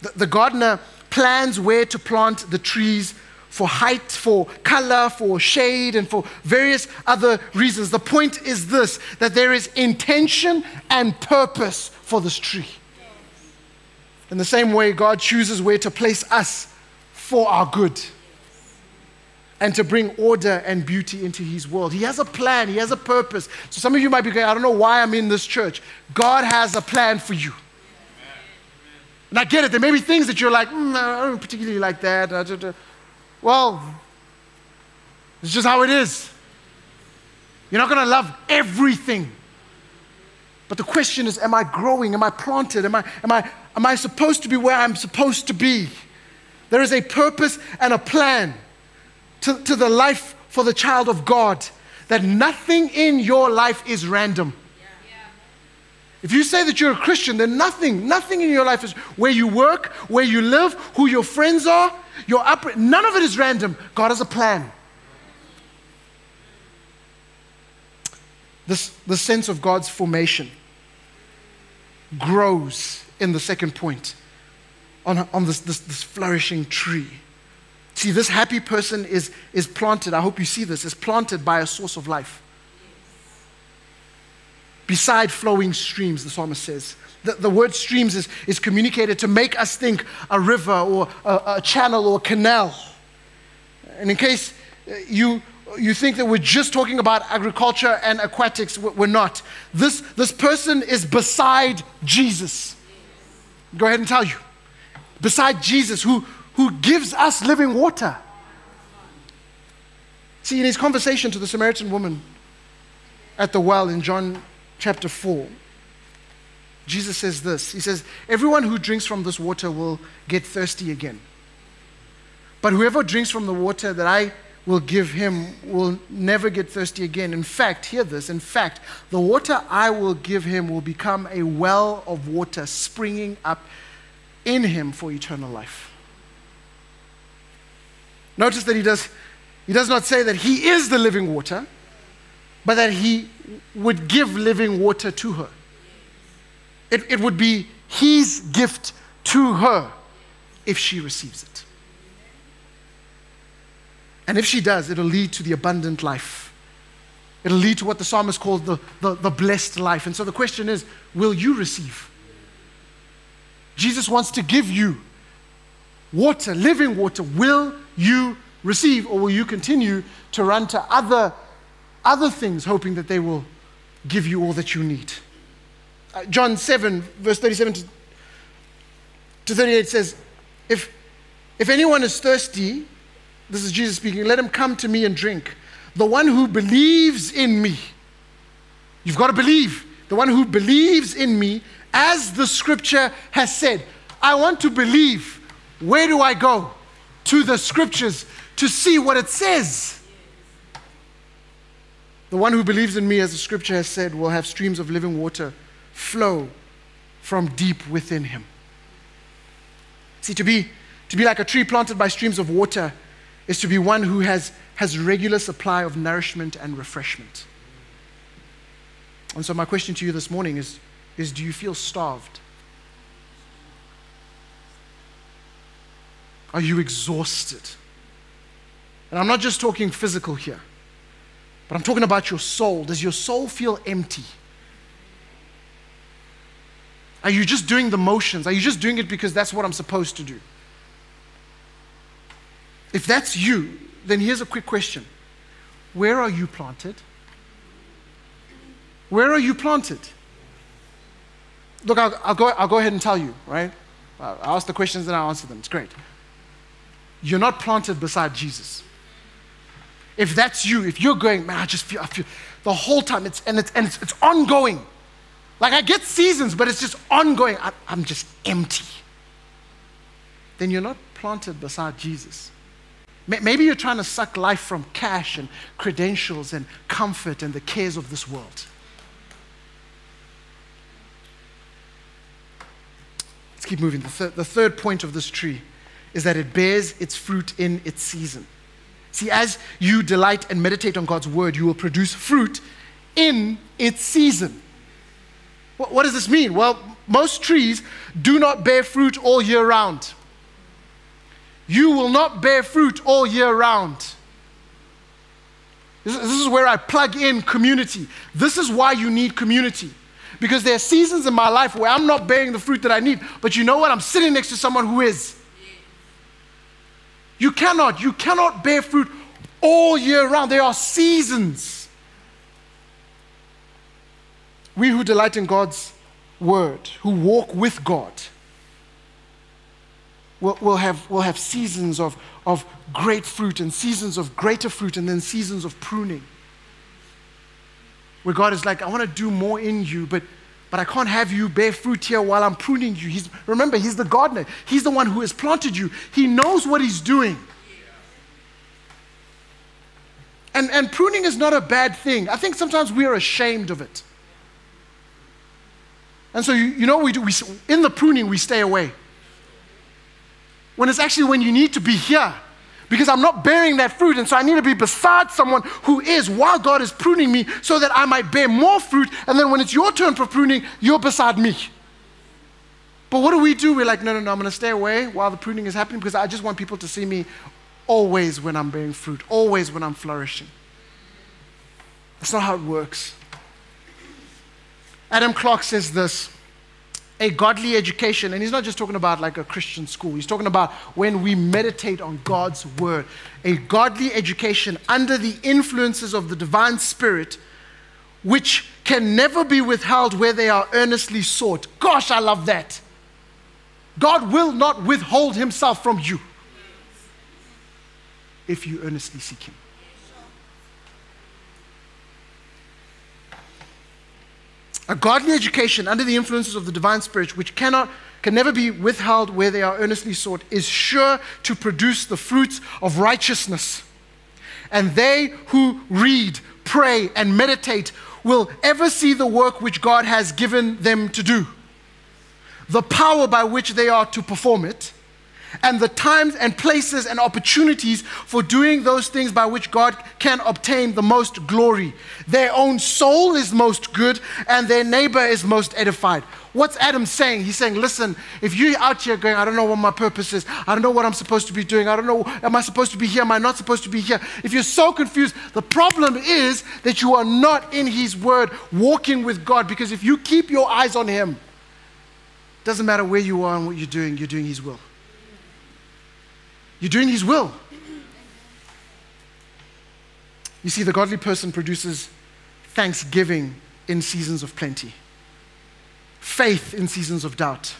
The, the gardener plans where to plant the trees for height, for color, for shade, and for various other reasons. The point is this that there is intention and purpose for this tree. In the same way, God chooses where to place us for our good and to bring order and beauty into His world. He has a plan, He has a purpose. So some of you might be going, I don't know why I'm in this church. God has a plan for you. And I get it. There may be things that you're like, mm, I don't particularly like that. Well, it's just how it is. You're not going to love everything. But the question is, am I growing? Am I planted? Am I, am, I, am I supposed to be where I'm supposed to be? There is a purpose and a plan to, to the life for the child of God that nothing in your life is random. If you say that you're a Christian, then nothing, nothing in your life is where you work, where you live, who your friends are, your up, none of it is random. God has a plan. This, the sense of God's formation grows in the second point on, on this, this, this flourishing tree. See, this happy person is, is planted, I hope you see this, is planted by a source of life beside flowing streams, the psalmist says. The, the word streams is, is communicated to make us think a river or a, a channel or a canal. And in case uh, you, you think that we're just talking about agriculture and aquatics, we're not. This, this person is beside Jesus. Go ahead and tell you. Beside Jesus, who, who gives us living water. See, in his conversation to the Samaritan woman at the well in John chapter 4, Jesus says this He says, Everyone who drinks from this water will get thirsty again. But whoever drinks from the water that I will give him will never get thirsty again. In fact, hear this in fact, the water I will give him will become a well of water springing up in him for eternal life. Notice that he does, he does not say that he is the living water, but that he would give living water to her. it, it would be His gift to her if she receives it. And if she does, it'll lead to the abundant life. It'll lead to what the psalmist calls the, the, the blessed life. And so the question is will you receive? Jesus wants to give you water, living water. Will you receive, or will you continue to run to other, other things, hoping that they will give you all that you need? Uh, John 7, verse 37 to, to 38 says, if, if anyone is thirsty, this is Jesus speaking, let him come to me and drink. The one who believes in me, you've got to believe. The one who believes in me, as the scripture has said, I want to believe. Where do I go? To the scriptures to see what it says. The one who believes in me, as the scripture has said, will have streams of living water flow from deep within him. See, to be, to be like a tree planted by streams of water is to be one who has, has regular supply of nourishment and refreshment. And so, my question to you this morning is, is do you feel starved? Are you exhausted? And I'm not just talking physical here, but I'm talking about your soul. Does your soul feel empty? Are you just doing the motions? Are you just doing it because that's what I'm supposed to do? If that's you, then here's a quick question Where are you planted? Where are you planted? Look, I'll, I'll, go, I'll go ahead and tell you, right? I'll ask the questions and I'll answer them. It's great. You're not planted beside Jesus. If that's you, if you're going, man, I just feel, I feel the whole time, it's, and, it's, and it's, it's ongoing. Like I get seasons, but it's just ongoing. I, I'm just empty. Then you're not planted beside Jesus. Maybe you're trying to suck life from cash and credentials and comfort and the cares of this world. Let's keep moving. The, th- the third point of this tree is that it bears its fruit in its season. See, as you delight and meditate on God's word, you will produce fruit in its season. What, does this mean? Well, most trees do not bear fruit all year round. You will not bear fruit all year round. This is where I plug in community. This is why you need community. Because there are seasons in my life where I'm not bearing the fruit that I need, but you know what? I'm sitting next to someone who is. You cannot, you cannot bear fruit all year round. There are seasons. We who delight in God's word, who walk with God, will, will, have, will have seasons of, of great fruit and seasons of greater fruit and then seasons of pruning. Where God is like, I want to do more in you, but, but I can't have you bear fruit here while I'm pruning you. He's, remember, He's the gardener, He's the one who has planted you, He knows what He's doing. And, and pruning is not a bad thing. I think sometimes we are ashamed of it. And so, you, you know we do? We, in the pruning, we stay away when it's actually when you need to be here because I'm not bearing that fruit. And so I need to be beside someone who is while God is pruning me so that I might bear more fruit. And then when it's your turn for pruning, you're beside me. But what do we do? We're like, no, no, no, I'm going to stay away while the pruning is happening because I just want people to see me always when I'm bearing fruit, always when I'm flourishing. That's not how it works. Adam Clarke says this a godly education, and he's not just talking about like a Christian school, he's talking about when we meditate on God's word. A godly education under the influences of the divine spirit, which can never be withheld where they are earnestly sought. Gosh, I love that. God will not withhold himself from you if you earnestly seek him. A godly education under the influences of the divine spirit, which cannot, can never be withheld where they are earnestly sought, is sure to produce the fruits of righteousness. And they who read, pray, and meditate will ever see the work which God has given them to do, the power by which they are to perform it, and the times and places and opportunities for doing those things by which God can obtain the most glory. Their own soul is most good, and their neighbor is most edified. What's Adam saying? He's saying, listen, if you're out here going, I don't know what my purpose is, I don't know what I'm supposed to be doing, I don't know, am I supposed to be here, am I not supposed to be here? If you're so confused, the problem is that you are not in His Word walking with God because if you keep your eyes on Him, doesn't matter where you are and what you're doing, you're doing His will. You're doing His will. You see, the godly person produces thanksgiving in seasons of plenty faith in seasons of doubt,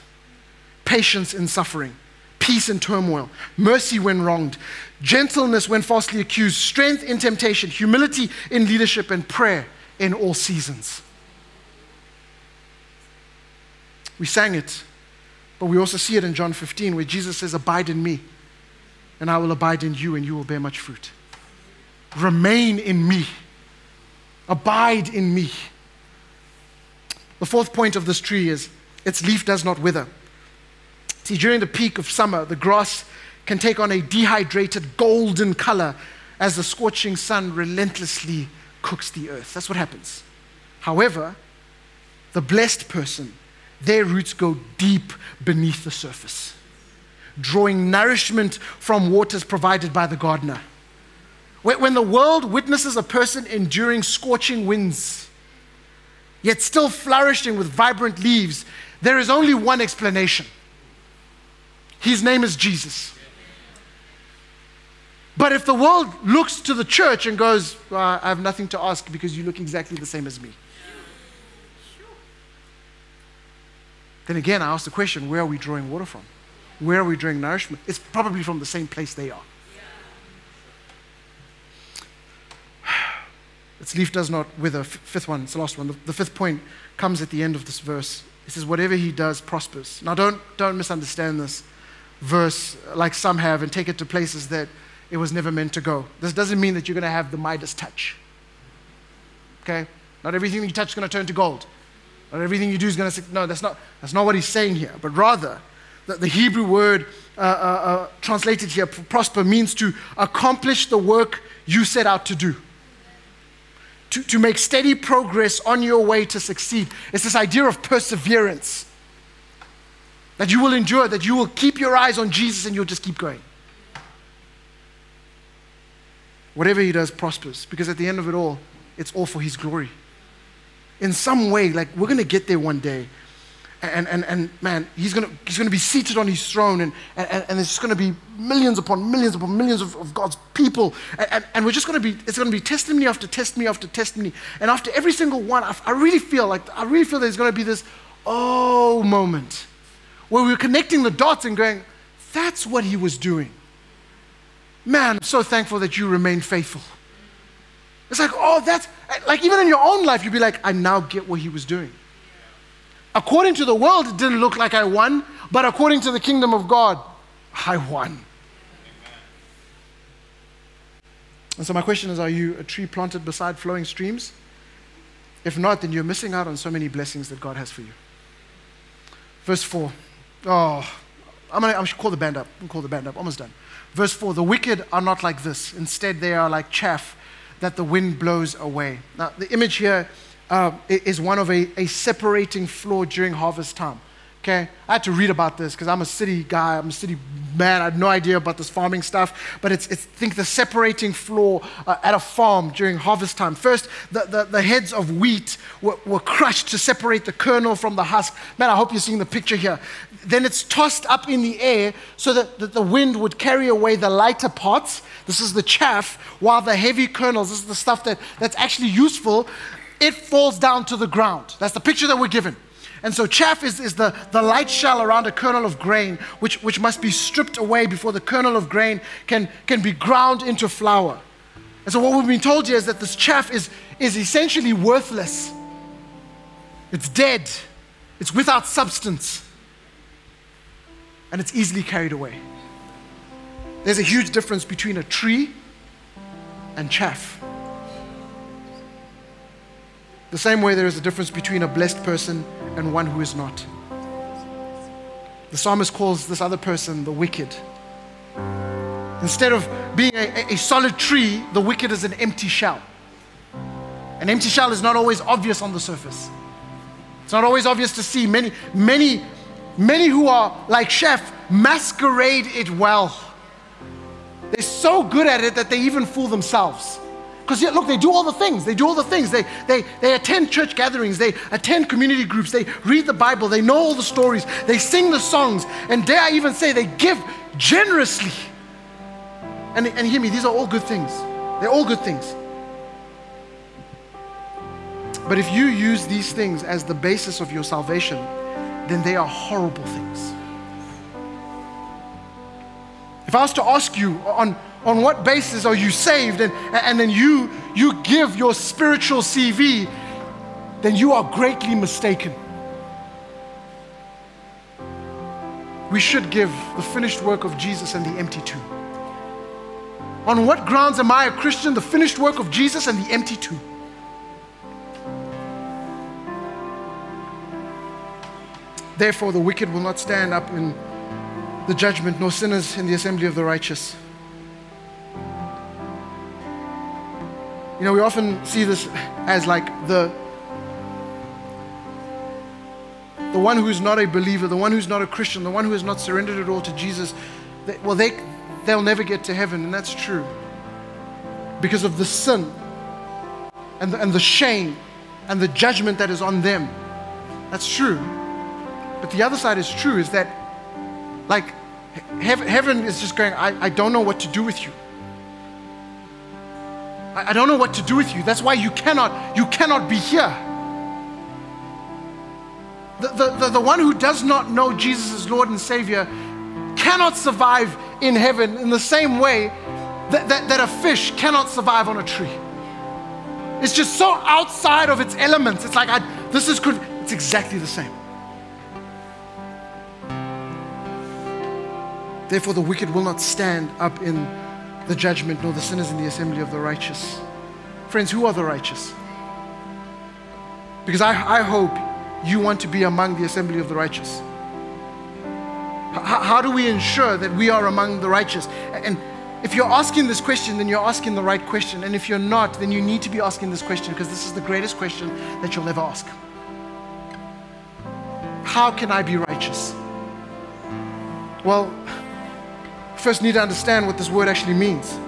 patience in suffering, peace in turmoil, mercy when wronged, gentleness when falsely accused, strength in temptation, humility in leadership, and prayer in all seasons. We sang it, but we also see it in John 15 where Jesus says, Abide in me, and I will abide in you, and you will bear much fruit. Remain in me, abide in me. The fourth point of this tree is its leaf does not wither. See, during the peak of summer, the grass can take on a dehydrated golden color as the scorching sun relentlessly cooks the earth. That's what happens. However, the blessed person, their roots go deep beneath the surface, drawing nourishment from waters provided by the gardener. When the world witnesses a person enduring scorching winds, yet still flourishing with vibrant leaves, there is only one explanation. His name is Jesus. But if the world looks to the church and goes, well, I have nothing to ask because you look exactly the same as me. Then again, I ask the question where are we drawing water from? Where we drawing nourishment? It's probably from the same place they are. Its leaf does not wither. Fifth one, it's the last one. The, the fifth point comes at the end of this verse. It says, Whatever he does prospers. Now, don't, don't misunderstand this verse like some have and take it to places that it was never meant to go. This doesn't mean that you're going to have the Midas touch. Okay? Not everything you touch is going to turn to gold. Not everything you do is going to. No, that's not, that's not what he's saying here. But rather, the, the Hebrew word uh, uh, uh, translated here, prosper, means to accomplish the work you set out to do to, to make steady progress on your way to succeed. It's this idea of perseverance. That you will endure, that you will keep your eyes on Jesus and you'll just keep going. Whatever he does prospers, because at the end of it all, it's all for his glory. In some way, like we're going to get there one day and, and, and man, he's going he's gonna be seated on his throne, and, and, and there's going to be millions upon millions upon millions of, of God's people. And, and, and we're just going to be, it's going to be testimony after testimony after testimony. And after every single one, I, I really feel like, I really feel there's going to be this oh moment where we're connecting the dots and going, that's what he was doing. Man, I'm so thankful that you remain faithful. It's like, oh, that's, like even in your own life, you'd be like, I now get what he was doing. According to the world, it didn't look like I won, but according to the kingdom of God, I won. Amen. And so, my question is Are you a tree planted beside flowing streams? If not, then you're missing out on so many blessings that God has for you. Verse 4. Oh, I'm going to call the band up. I'm call the band up. Almost done. Verse 4 The wicked are not like this. Instead, they are like chaff that the wind blows away. Now, the image here uh, is one of a, a separating floor during harvest time. Okay, I had to read about this because I'm a city guy, I'm a city man, I had no idea about this farming stuff. But it's, it's think the separating floor uh, at a farm during harvest time. First, the, the, the heads of wheat were, were crushed to separate the kernel from the husk. Man, I hope you're seeing the picture here. Then it's tossed up in the air so that, that the wind would carry away the lighter parts. This is the chaff, while the heavy kernels, this is the stuff that, that's actually useful, it falls down to the ground. That's the picture that we're given. And so chaff is, is the, the light shell around a kernel of grain, which, which must be stripped away before the kernel of grain can, can be ground into flour. And so what we've been told here is that this chaff is, is essentially worthless. It's dead. It's without substance. And it's easily carried away. There's a huge difference between a tree and chaff. The same way there is a difference between a blessed person and one who is not. the psalmist calls this other person the wicked. Instead of being a, a solid tree, the wicked is an empty shell. An empty shell is not always obvious on the surface. It's not always obvious to see. Many, many, many who are like chaff masquerade it well. They're so good at it that they even fool themselves. Because look, they do all the things. They do all the things. They, they, they attend church gatherings. They attend community groups. They read the Bible. They know all the stories. They sing the songs. And dare I even say, they give generously. And, and hear me, these are all good things. They're all good things. But if you use these things as the basis of your salvation, then they are horrible things. If I was to ask you on, on what basis are you saved, and, and then you, you give your spiritual CV, then you are greatly mistaken. We should give the finished work of Jesus and the empty tomb. On what grounds am I a Christian? The finished work of Jesus and the empty tomb. Therefore, the wicked will not stand up in the judgment, nor sinners in the assembly of the righteous. You know, we often see this as like the the one who is not a believer, the one who's not a Christian, the one who has not surrendered it all to Jesus. They, well, they, they'll never get to heaven, and that's true. Because of the sin and the, and the shame and the judgment that is on them. That's true. But the other side is true is that, like, heaven is just going, I, I don't know what to do with you. I, I don't know what to do with you. That's why you cannot, you cannot be here. The, the, the, the one who does not know Jesus as Lord and Savior cannot survive in heaven in the same way that, that, that a fish cannot survive on a tree. It's just so outside of its elements. It's like, I, this is. It's exactly the same. Therefore, the wicked will not stand up in the judgment, nor the sinners in the assembly of the righteous. Friends, who are the righteous? Because I, I hope you want to be among the assembly of the righteous. How, how do we ensure that we are among the righteous? And if you're asking this question, then you're asking the right question. And if you're not, then you need to be asking this question because this is the greatest question that you'll ever ask. How can I be righteous? Well, first need to understand what this word actually means.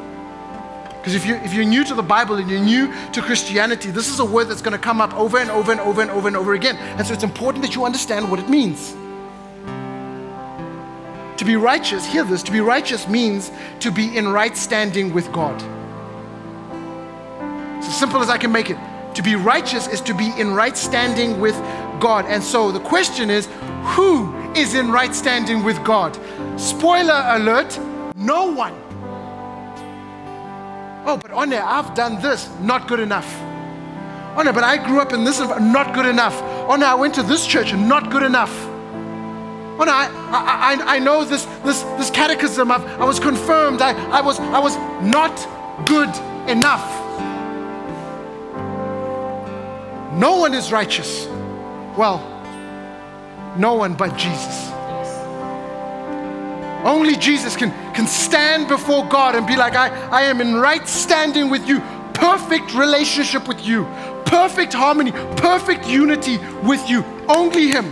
Because if, you, if you're new to the Bible and you're new to Christianity, this is a word that's going to come up over and over and over and over and over again. And so it's important that you understand what it means. To be righteous, hear this, to be righteous means to be in right standing with God. It's as simple as I can make it. To be righteous is to be in right standing with God. And so the question is who is in right standing with God? Spoiler alert, no one. Oh, but Onne, I've done this, not good enough. Onne, but I grew up in this, not good enough. Onne, I went to this church, not good enough. Onne, I, I, I know this, this, this catechism, I've, I was confirmed, I, I, was, I was not good enough. No one is righteous. Well, no one but Jesus. Only Jesus can, can stand before God and be like, I, I am in right standing with you, perfect relationship with you, perfect harmony, perfect unity with you. Only Him.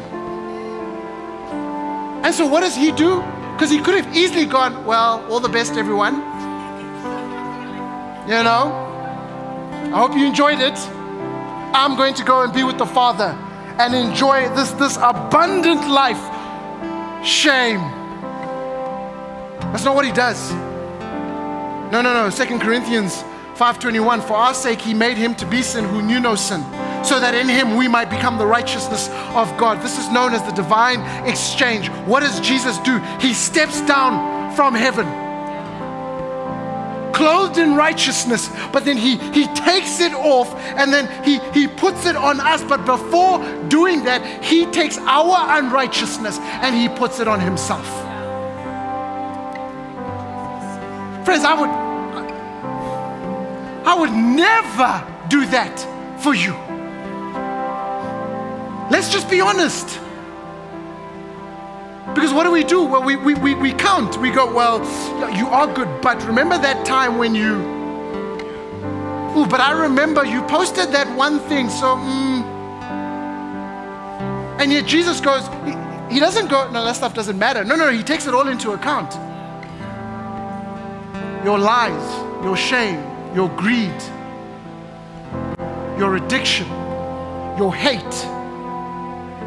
And so, what does He do? Because He could have easily gone, Well, all the best, everyone. You know, I hope you enjoyed it. I'm going to go and be with the Father and enjoy this, this abundant life. Shame. That's not what he does. No, no, no. Second Corinthians 5:21 For our sake he made him to be sin who knew no sin so that in him we might become the righteousness of God. This is known as the divine exchange. What does Jesus do? He steps down from heaven clothed in righteousness, but then he, he takes it off and then he, he puts it on us. But before doing that, he takes our unrighteousness and he puts it on himself. Friends, I would I would never do that for you. Let's just be honest. Because what do we do? Well, we, we, we, we count. We go, well, you are good, but remember that time when you. Oh, but I remember you posted that one thing, so. Mm. And yet Jesus goes, he, he doesn't go, no, that stuff doesn't matter. No, no, he takes it all into account. Your lies, your shame, your greed, your addiction, your hate,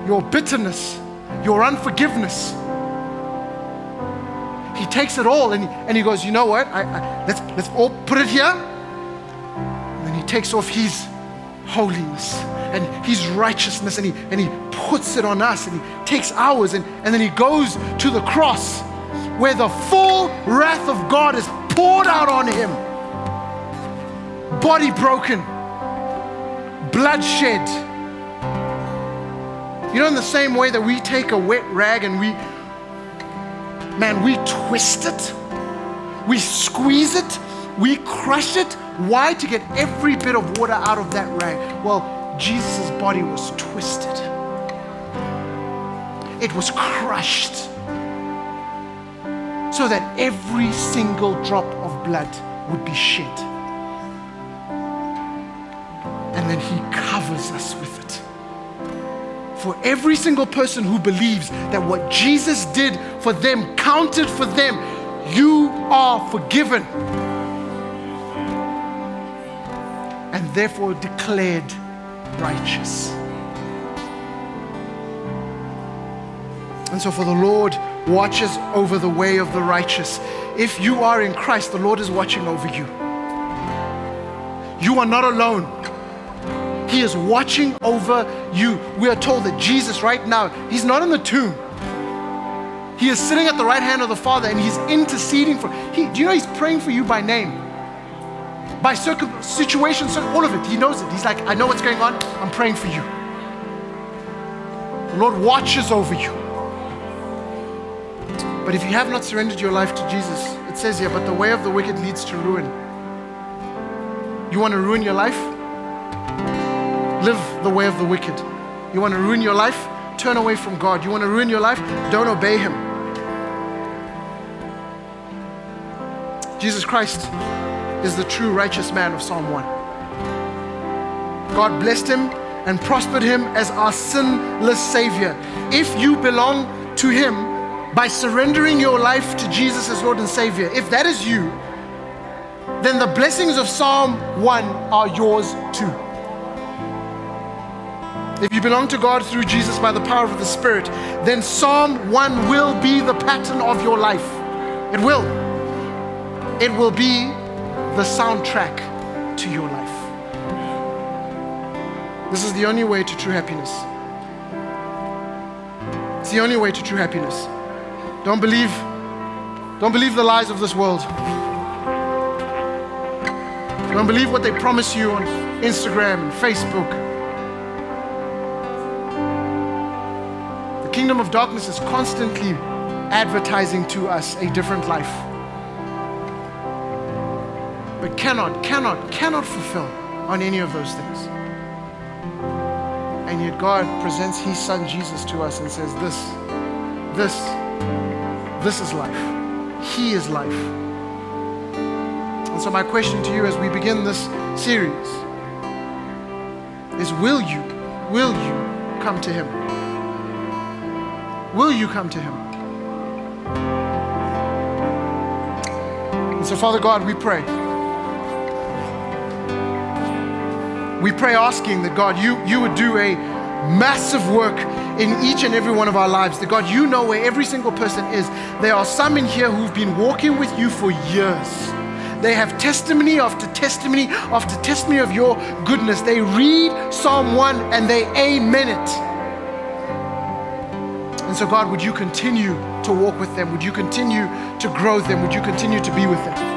your bitterness, your unforgiveness. He takes it all and he, and he goes, you know what? I, I, let's, let's all put it here. And then he takes off his holiness and his righteousness and he, and he puts it on us and he takes ours and, and then he goes to the cross where the full wrath of God is poured out on him. Body broken, bloodshed. You know, in the same way that we take a wet rag and we, man, we twist it, we squeeze it, we crush it. Why? To get every bit of water out of that rag. Well, Jesus' body was twisted, it was crushed so that every single drop of blood would be shed. And then He covers us with it. For every single person who believes that what Jesus did for them counted for them, you are forgiven. And therefore declared righteous. And so, for the Lord watches over the way of the righteous. If you are in Christ, the Lord is watching over you. You are not alone. He is watching over you. We are told that Jesus, right now, He's not in the tomb. He is sitting at the right hand of the Father and He's interceding for. He, do you know He's praying for you by name? By circum, situations, all of it. He knows it. He's like, I know what's going on. I'm praying for you. The Lord watches over you. But if you have not surrendered your life to Jesus, it says here, but the way of the wicked leads to ruin. You want to ruin your life? Live the way of the wicked. You want to ruin your life? Turn away from God. You want to ruin your life? Don't obey Him. Jesus Christ is the true righteous man of Psalm 1. God blessed him and prospered him as our sinless Savior. If you belong to Him, by surrendering your life to Jesus as Lord and Savior, if that is you, then the blessings of Psalm 1 are yours too. If you belong to God through Jesus by the power of the Spirit, then Psalm 1 will be the pattern of your life. It will. It will be the soundtrack to your life. This is the only way to true happiness. It's the only way to true happiness. Don't believe, don't believe the lies of this world. Don't believe what they promise you on Instagram and Facebook. The kingdom of darkness is constantly advertising to us a different life. But cannot, cannot, cannot fulfill on any of those things. And yet God presents His Son Jesus to us and says, This, this this is life. He is life. And so, my question to you as we begin this series is Will you, will you come to Him? Will you come to Him? And so, Father God, we pray. We pray asking that God, you, you would do a massive work in each and every one of our lives. That God, you know where every single person is. There are some in here who've been walking with you for years. They have testimony after testimony after testimony of your goodness. They read Psalm 1 and they amen it. And so, God, would you continue to walk with them? Would you continue to grow them? Would you continue to be with them?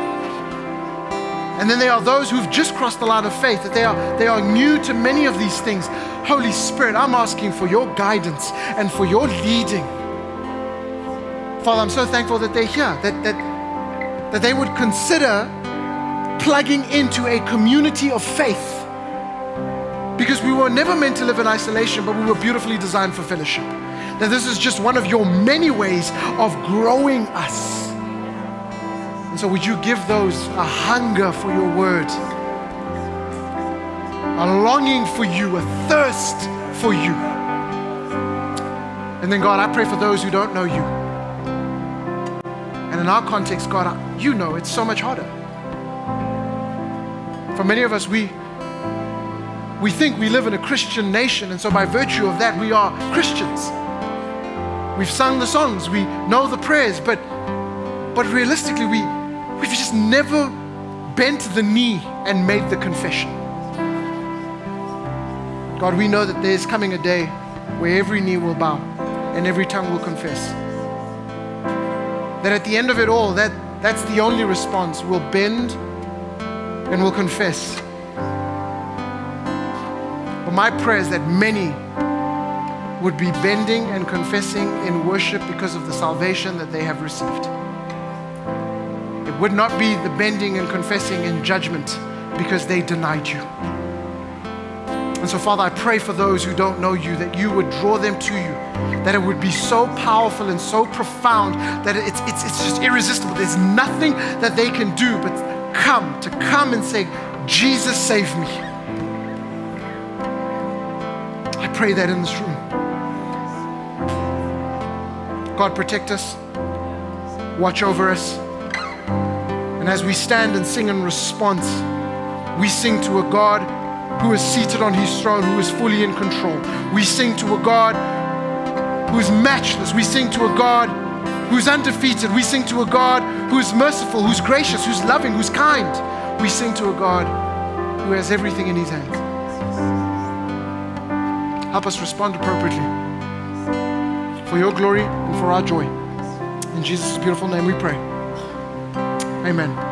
And then there are those who've just crossed the line of faith, that they are, they are new to many of these things. Holy Spirit, I'm asking for your guidance and for your leading. Father, I'm so thankful that they're here, that, that, that they would consider plugging into a community of faith. Because we were never meant to live in isolation, but we were beautifully designed for fellowship. that this is just one of your many ways of growing us. And so, would you give those a hunger for your word, a longing for you, a thirst for you? And then, God, I pray for those who don't know you. And in our context, God, you know it's so much harder. For many of us, we, we think we live in a Christian nation, and so by virtue of that, we are Christians. We've sung the songs, we know the prayers, but, but realistically, we, we've just never bent the knee and made the confession. God, we know that there's coming a day where every knee will bow and every tongue will confess. That at the end of it all, that, that's the only response. We'll bend and we'll confess. But my prayer is that many would be bending and confessing in worship because of the salvation that they have received. Would not be the bending and confessing in judgment because they denied you. And so, Father, I pray for those who don't know you that you would draw them to you, that it would be so powerful and so profound that it's, it's, it's just irresistible. There's nothing that they can do but come, to come and say, Jesus, save me. I pray that in this room. God, protect us, watch over us. And as we stand and sing in response, we sing to a God who is seated on his throne, who is fully in control. We sing to a God who is matchless. We sing to a God who's undefeated. We sing to a God who's merciful, who's gracious, who's loving, who's kind. We sing to a God who has everything in his hands. Help us respond appropriately for your glory and for our joy. In Jesus' beautiful name we pray. Amen.